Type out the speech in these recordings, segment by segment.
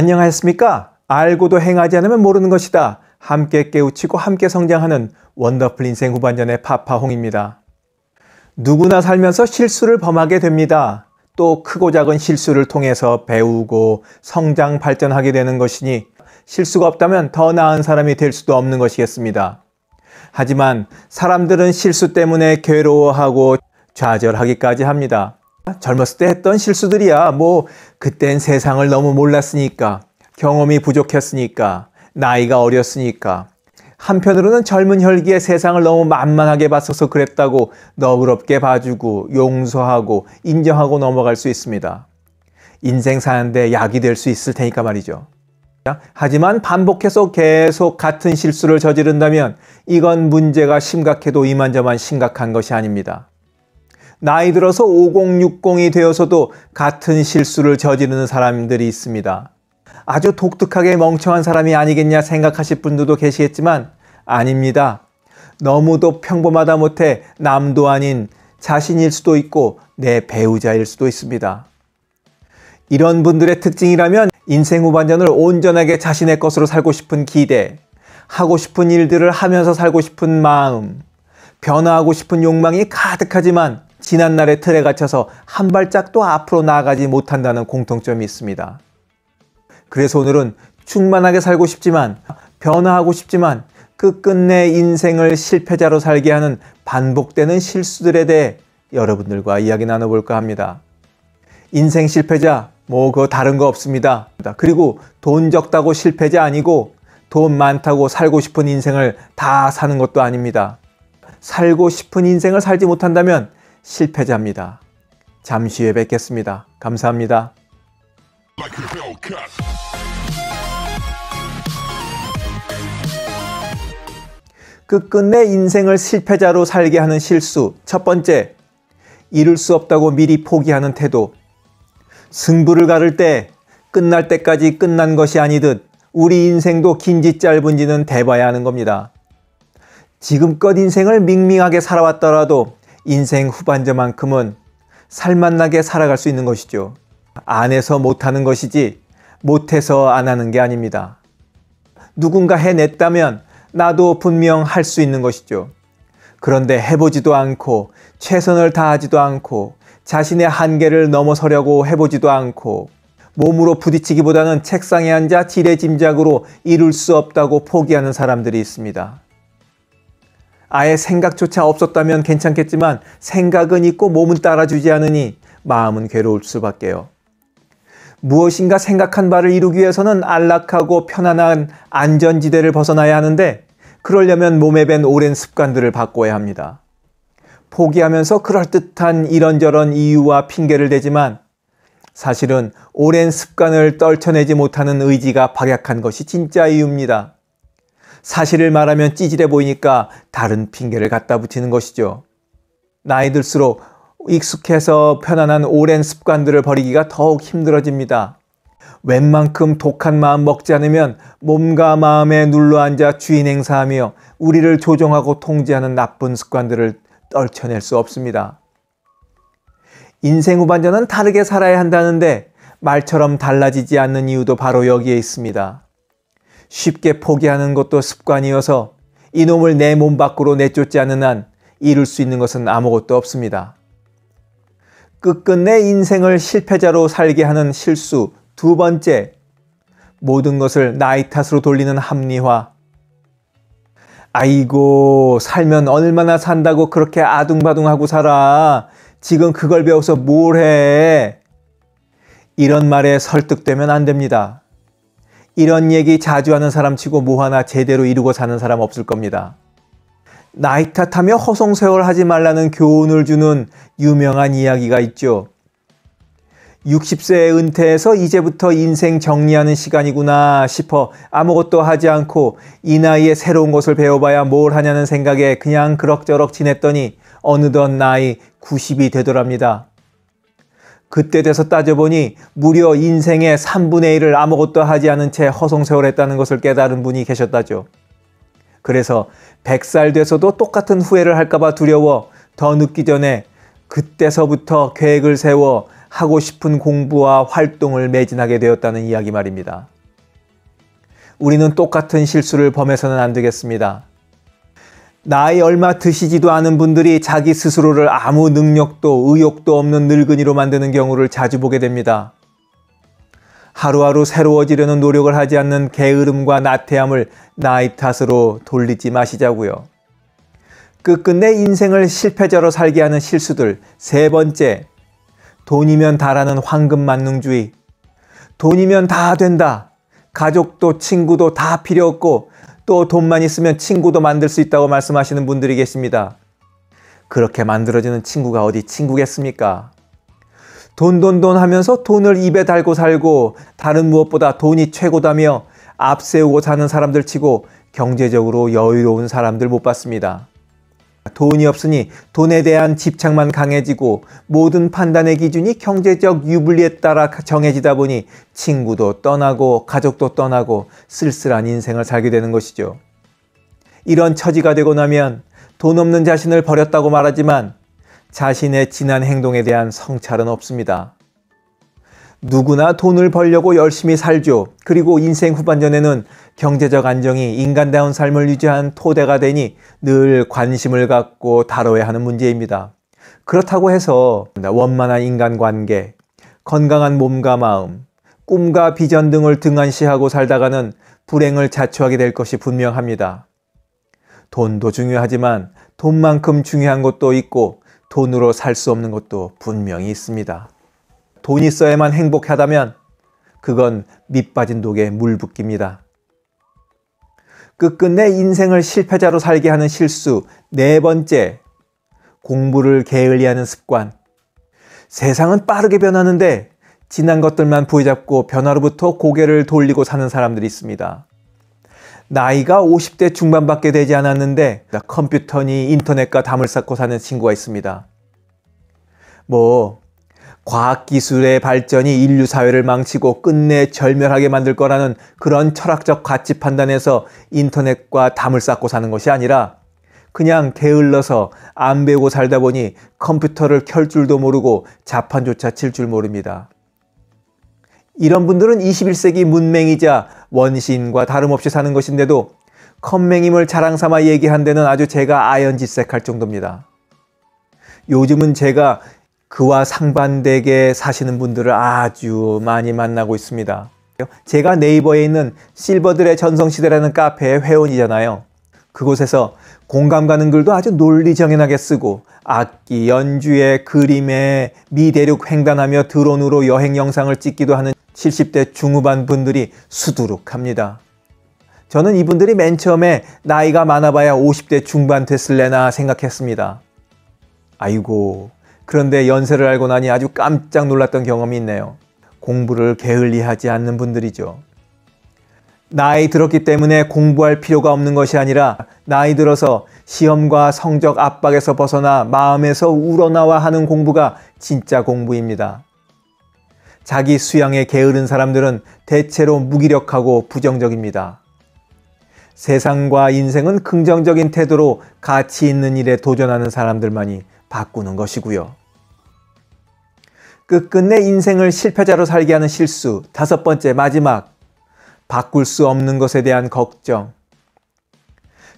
안녕하셨습니까? 알고도 행하지 않으면 모르는 것이다. 함께 깨우치고 함께 성장하는 원더풀 인생 후반전의 파파홍입니다. 누구나 살면서 실수를 범하게 됩니다. 또 크고 작은 실수를 통해서 배우고 성장 발전하게 되는 것이니 실수가 없다면 더 나은 사람이 될 수도 없는 것이겠습니다. 하지만 사람들은 실수 때문에 괴로워하고 좌절하기까지 합니다. 젊었을 때 했던 실수들이야 뭐 그땐 세상을 너무 몰랐으니까 경험이 부족했으니까 나이가 어렸으니까 한편으로는 젊은 혈기에 세상을 너무 만만하게 봤어서 그랬다고 너그럽게 봐주고 용서하고 인정하고 넘어갈 수 있습니다. 인생 사는데 약이 될 수 있을 테니까 말이죠. 하지만 반복해서 계속 같은 실수를 저지른다면 이건 문제가 심각해도 이만저만 심각한 것이 아닙니다. 나이 들어서 5060이 되어서도 같은 실수를 저지르는 사람들이 있습니다. 아주 독특하게 멍청한 사람이 아니겠냐 생각하실 분들도 계시겠지만 아닙니다. 너무도 평범하다 못해 남도 아닌 자신일 수도 있고 내 배우자일 수도 있습니다. 이런 분들의 특징이라면 인생 후반전을 온전하게 자신의 것으로 살고 싶은 기대, 하고 싶은 일들을 하면서 살고 싶은 마음, 변화하고 싶은 욕망이 가득하지만 지난날의 틀에 갇혀서 한 발짝도 앞으로 나아가지 못한다는 공통점이 있습니다. 그래서 오늘은 충만하게 살고 싶지만 변화하고 싶지만 끝끝내 인생을 실패자로 살게 하는 반복되는 실수들에 대해 여러분들과 이야기 나눠볼까 합니다. 인생 실패자, 뭐 그거 다른 거 없습니다. 그리고 돈 적다고 실패자 아니고 돈 많다고 살고 싶은 인생을 다 사는 것도 아닙니다. 살고 싶은 인생을 살지 못한다면 실패자입니다. 잠시 후에 뵙겠습니다. 감사합니다. 끝끝내 인생을 실패자로 살게 하는 실수. 첫 번째, 이룰 수 없다고 미리 포기하는 태도. 승부를 가를 때 끝날 때까지 끝난 것이 아니듯 우리 인생도 긴지 짧은지는 대봐야 하는 겁니다. 지금껏 인생을 밍밍하게 살아왔더라도 인생 후반전만큼은 살맛나게 살아갈 수 있는 것이죠. 안 해서 못하는 것이지 못해서 안 하는 게 아닙니다. 누군가 해냈다면 나도 분명 할 수 있는 것이죠. 그런데 해보지도 않고 최선을 다하지도 않고 자신의 한계를 넘어서려고 해보지도 않고 몸으로 부딪히기보다는 책상에 앉아 지레짐작으로 이룰 수 없다고 포기하는 사람들이 있습니다. 아예 생각조차 없었다면 괜찮겠지만 생각은 있고 몸은 따라주지 않으니 마음은 괴로울 수밖에요. 무엇인가 생각한 바를 이루기 위해서는 안락하고 편안한 안전지대를 벗어나야 하는데 그러려면 몸에 밴 오랜 습관들을 바꿔야 합니다. 포기하면서 그럴듯한 이런저런 이유와 핑계를 대지만 사실은 오랜 습관을 떨쳐내지 못하는 의지가 박약한 것이 진짜 이유입니다. 사실을 말하면 찌질해 보이니까 다른 핑계를 갖다 붙이는 것이죠. 나이 들수록 익숙해서 편안한 오랜 습관들을 버리기가 더욱 힘들어집니다. 웬만큼 독한 마음 먹지 않으면 몸과 마음에 눌러앉아 주인 행사하며 우리를 조종하고 통제하는 나쁜 습관들을 떨쳐낼 수 없습니다. 인생 후반전은 다르게 살아야 한다는데 말처럼 달라지지 않는 이유도 바로 여기에 있습니다. 쉽게 포기하는 것도 습관이어서 이놈을 내 몸 밖으로 내쫓지 않는 한 이룰 수 있는 것은 아무것도 없습니다. 끝끝내 인생을 실패자로 살게 하는 실수 두 번째, 모든 것을 나이 탓으로 돌리는 합리화. 아이고, 살면 얼마나 산다고 그렇게 아둥바둥하고 살아. 지금 그걸 배워서 뭘 해? 이런 말에 설득되면 안 됩니다. 이런 얘기 자주 하는 사람 치고 뭐 하나 제대로 이루고 사는 사람 없을 겁니다. 나이 탓하며 허송세월 하지 말라는 교훈을 주는 유명한 이야기가 있죠. 60세에 은퇴해서 이제부터 인생 정리하는 시간이구나 싶어 아무것도 하지 않고 이 나이에 새로운 것을 배워봐야 뭘 하냐는 생각에 그냥 그럭저럭 지냈더니 어느덧 나이 90이 되더랍니다. 그때 돼서 따져보니 무려 인생의 3분의 1을 아무것도 하지 않은 채 허송세월했다는 것을 깨달은 분이 계셨다죠. 그래서 100살 돼서도 똑같은 후회를 할까봐 두려워 더 늦기 전에 그때서부터 계획을 세워 하고 싶은 공부와 활동을 매진하게 되었다는 이야기 말입니다. 우리는 똑같은 실수를 범해서는 안 되겠습니다. 나이 얼마 드시지도 않은 분들이 자기 스스로를 아무 능력도 의욕도 없는 늙은이로 만드는 경우를 자주 보게 됩니다. 하루하루 새로워지려는 노력을 하지 않는 게으름과 나태함을 나이 탓으로 돌리지 마시자고요. 끝끝내 인생을 실패자로 살게 하는 실수들. 세 번째, 돈이면 다라는 황금 만능주의. 돈이면 다 된다. 가족도 친구도 다 필요 없고 또 돈만 있으면 친구도 만들 수 있다고 말씀하시는 분들이 계십니다. 그렇게 만들어지는 친구가 어디 친구겠습니까? 돈, 돈, 돈 하면서 돈을 입에 달고 살고 다른 무엇보다 돈이 최고다며 앞세우고 사는 사람들 치고 경제적으로 여유로운 사람들 못 봤습니다. 돈이 없으니 돈에 대한 집착만 강해지고 모든 판단의 기준이 경제적 유불리에 따라 정해지다 보니 친구도 떠나고 가족도 떠나고 쓸쓸한 인생을 살게 되는 것이죠. 이런 처지가 되고 나면 돈 없는 자신을 버렸다고 말하지만 자신의 지난 행동에 대한 성찰은 없습니다. 누구나 돈을 벌려고 열심히 살죠. 그리고 인생 후반전에는 경제적 안정이 인간다운 삶을 유지한 토대가 되니 늘 관심을 갖고 다뤄야 하는 문제입니다. 그렇다고 해서 원만한 인간관계, 건강한 몸과 마음, 꿈과 비전 등을 등한시하고 살다가는 불행을 자초하게 될 것이 분명합니다. 돈도 중요하지만 돈만큼 중요한 것도 있고 돈으로 살 수 없는 것도 분명히 있습니다. 돈 있어야만 행복하다면 그건 밑빠진 독에 물 붓기입니다. 끝끝내 인생을 실패자로 살게 하는 실수. 네 번째, 공부를 게을리하는 습관. 세상은 빠르게 변하는데 지난 것들만 부여잡고 변화로부터 고개를 돌리고 사는 사람들이 있습니다. 나이가 50대 중반밖에 되지 않았는데 컴퓨터니 인터넷과 담을 쌓고 사는 친구가 있습니다. 뭐 과학기술의 발전이 인류 사회를 망치고 끝내 절멸하게 만들 거라는 그런 철학적 가치 판단에서 인터넷과 담을 쌓고 사는 것이 아니라 그냥 게을러서 안 배우고 살다 보니 컴퓨터를 켤 줄도 모르고 자판조차 칠 줄 모릅니다. 이런 분들은 21세기 문맹이자 원시인과 다름없이 사는 것인데도 컴맹임을 자랑 삼아 얘기한 데는 아주 제가 아연지색할 정도입니다. 요즘은 제가 그와 상반되게 사시는 분들을 아주 많이 만나고 있습니다. 제가 네이버에 있는 실버들의 전성시대라는 카페의 회원이잖아요. 그곳에서 공감 가는 글도 아주 논리정연하게 쓰고 악기, 연주에, 그림에 미대륙 횡단하며 드론으로 여행 영상을 찍기도 하는 70대 중후반 분들이 수두룩합니다. 저는 이분들이 맨 처음에 나이가 많아봐야 50대 중반 됐을래나 생각했습니다. 아이고 그런데 연세를 알고 나니 아주 깜짝 놀랐던 경험이 있네요. 공부를 게을리하지 않는 분들이죠. 나이 들었기 때문에 공부할 필요가 없는 것이 아니라 나이 들어서 시험과 성적 압박에서 벗어나 마음에서 우러나와 하는 공부가 진짜 공부입니다. 자기 수양에 게으른 사람들은 대체로 무기력하고 부정적입니다. 세상과 인생은 긍정적인 태도로 가치 있는 일에 도전하는 사람들만이 바꾸는 것이고요. 끝끝내 인생을 실패자로 살게 하는 실수. 다섯 번째, 마지막. 바꿀 수 없는 것에 대한 걱정.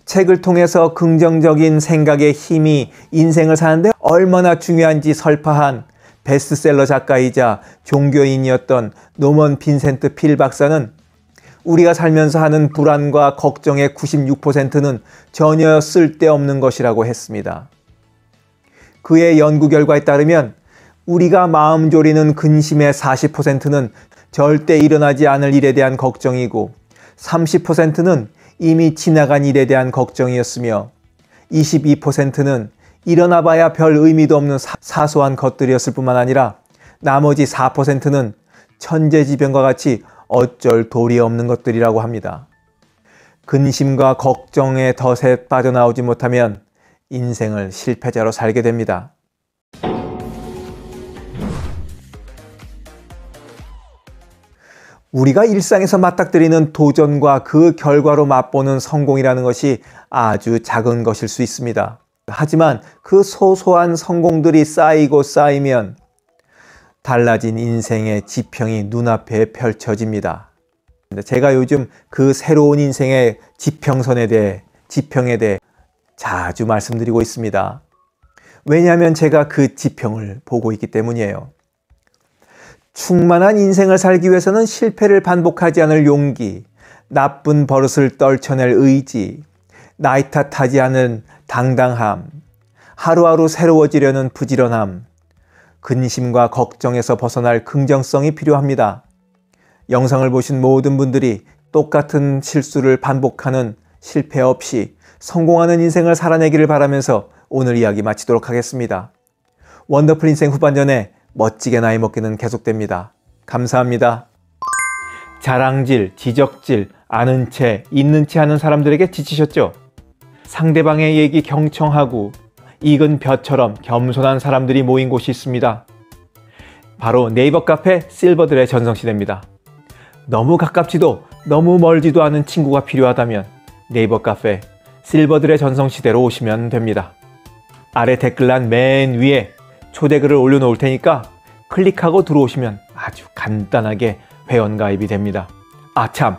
책을 통해서 긍정적인 생각의 힘이 인생을 사는데 얼마나 중요한지 설파한 베스트셀러 작가이자 종교인이었던 노먼 빈센트 필 박사는 우리가 살면서 하는 불안과 걱정의 96%는 전혀 쓸데없는 것이라고 했습니다. 그의 연구 결과에 따르면 우리가 마음 졸이는 근심의 40%는 절대 일어나지 않을 일에 대한 걱정이고 30%는 이미 지나간 일에 대한 걱정이었으며 22%는 일어나 봐야 별 의미도 없는 사소한 것들이었을 뿐만 아니라 나머지 4%는 천재지변과 같이 어쩔 도리 없는 것들이라고 합니다. 근심과 걱정의 덫에 빠져나오지 못하면 인생을 실패자로 살게 됩니다. 우리가 일상에서 맞닥뜨리는 도전과 그 결과로 맛보는 성공이라는 것이 아주 작은 것일 수 있습니다. 하지만 그 소소한 성공들이 쌓이고 쌓이면 달라진 인생의 지평이 눈앞에 펼쳐집니다. 제가 요즘 그 새로운 인생의 지평선에 대해, 지평에 대해 자주 말씀드리고 있습니다. 왜냐하면 제가 그 지평을 보고 있기 때문이에요. 충만한 인생을 살기 위해서는 실패를 반복하지 않을 용기, 나쁜 버릇을 떨쳐낼 의지, 나이 탓하지 않은 당당함, 하루하루 새로워지려는 부지런함, 근심과 걱정에서 벗어날 긍정성이 필요합니다. 영상을 보신 모든 분들이 똑같은 실수를 반복하는 실패 없이 성공하는 인생을 살아내기를 바라면서 오늘 이야기 마치도록 하겠습니다. 원더풀 인생 후반전에 멋지게 나이 먹기는 계속됩니다. 감사합니다. 자랑질, 지적질, 아는 채, 있는 채 하는 사람들에게 지치셨죠? 상대방의 얘기 경청하고 익은 벼처럼 겸손한 사람들이 모인 곳이 있습니다. 바로 네이버 카페 실버들의 전성시대입니다. 너무 가깝지도 너무 멀지도 않은 친구가 필요하다면 네이버 카페 실버들의 전성시대로 오시면 됩니다. 아래 댓글란 맨 위에 초대글을 올려놓을 테니까 클릭하고 들어오시면 아주 간단하게 회원가입이 됩니다. 아참!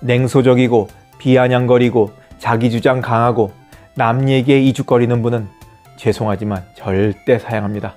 냉소적이고 비아냥거리고 자기주장 강하고 남 얘기에 이죽거리는 분은 죄송하지만 절대 사양합니다.